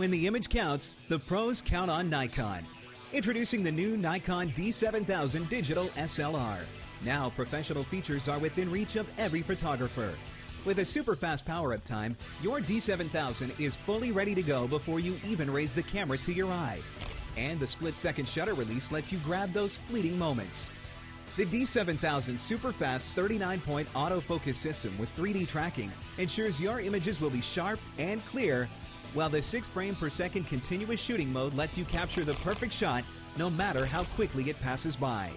When the image counts, the pros count on Nikon. Introducing the new Nikon D7000 Digital SLR. Now, professional features are within reach of every photographer. With a super fast power up time, your D7000 is fully ready to go before you even raise the camera to your eye. And the split second shutter release lets you grab those fleeting moments. The D7000 super fast 39 point autofocus system with 3D tracking ensures your images will be sharp and clear, while the 6 frame per second continuous shooting mode lets you capture the perfect shot no matter how quickly it passes by.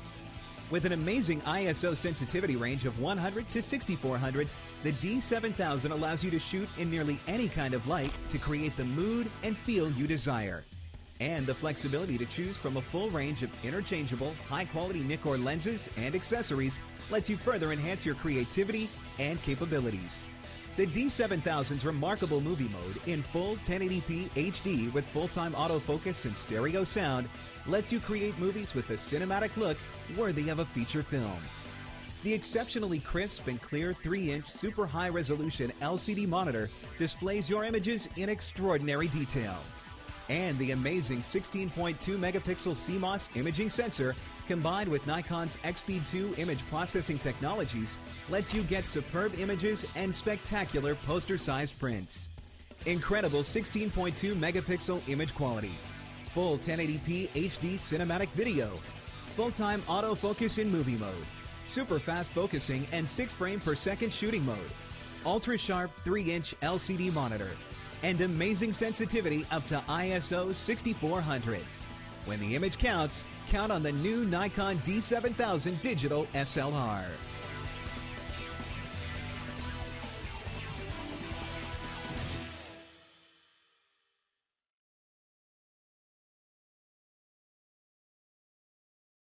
With an amazing ISO sensitivity range of 100 to 6400, the D7000 allows you to shoot in nearly any kind of light to create the mood and feel you desire. And the flexibility to choose from a full range of interchangeable, high quality Nikkor lenses and accessories lets you further enhance your creativity and capabilities. The D7000's remarkable movie mode in full 1080p HD with full-time autofocus and stereo sound lets you create movies with a cinematic look worthy of a feature film. The exceptionally crisp and clear 3-inch super high resolution LCD monitor displays your images in extraordinary detail. And the amazing 16.2 megapixel CMOS imaging sensor combined with Nikon's EXPEED 2 image processing technologies lets you get superb images and spectacular poster-sized prints. Incredible 16.2 megapixel image quality, full 1080p HD cinematic video, full-time autofocus in movie mode, super fast focusing and 6 frame per second shooting mode, ultra sharp 3-inch LCD monitor, and amazing sensitivity up to ISO 6400. When the image counts, count on the new Nikon D7000 Digital SLR.